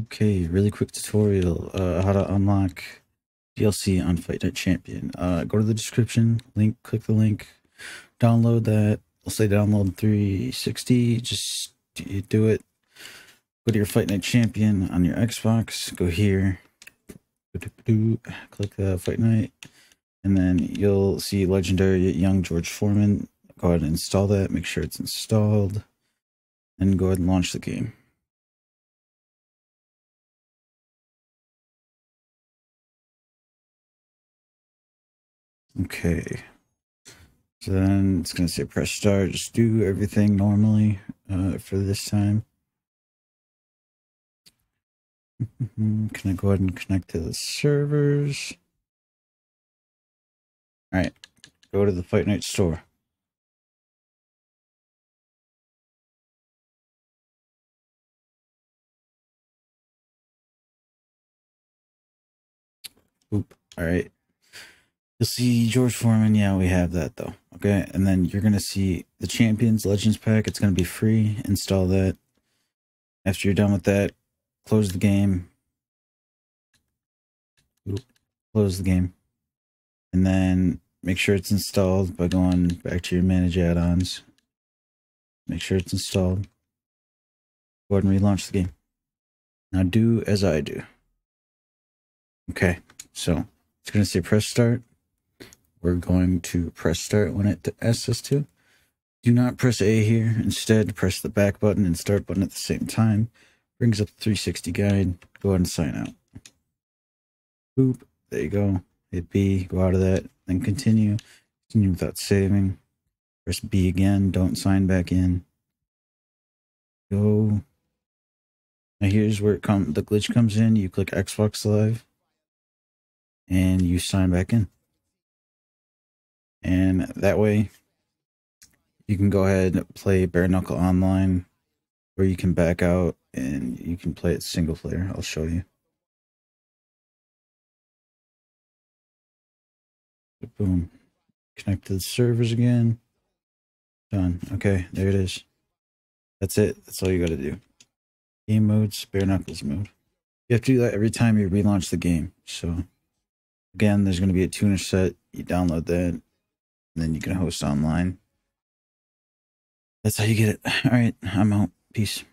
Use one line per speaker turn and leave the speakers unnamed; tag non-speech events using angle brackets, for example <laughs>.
Okay, really quick tutorial uh, how to unlock DLC on Fight Night Champion. Uh, go to the description, link, click the link, download that. I'll say download 360. Just do it. Go to your Fight Night Champion on your Xbox. Go here, click the Fight Night, and then you'll see Legendary Young George Foreman. Go ahead and install that. Make sure it's installed, and go ahead and launch the game. Okay. So then it's going to say press start. Just do everything normally uh, for this time. <laughs> Can I go ahead and connect to the servers? All right. Go to the Fight Night store. Oop. All right. You'll see George Foreman. Yeah, we have that though. Okay. And then you're going to see the Champions Legends pack. It's going to be free. Install that. After you're done with that, close the game. Close the game. And then make sure it's installed by going back to your manage add-ons. Make sure it's installed. Go ahead and relaunch the game. Now do as I do. Okay, so it's going to say press start we're going to press start when it asks us to. Do not press A here. Instead, press the back button and start button at the same time. Brings up the 360 guide. Go ahead and sign out. Boop. There you go. Hit B. Go out of that. Then continue. Continue without saving. Press B again. Don't sign back in. Go. Now here's where it come the glitch comes in. You click Xbox Live. And you sign back in. And that way you can go ahead and play Bare Knuckle Online or you can back out and you can play it single player. I'll show you. Boom. Connect to the servers again. Done. Okay, there it is. That's it. That's all you got to do. Game modes, bare knuckles mode. You have to do that every time you relaunch the game. So, again, there's going to be a tuner set. You download that then you can host online. That's how you get it. All right, I'm out. Peace.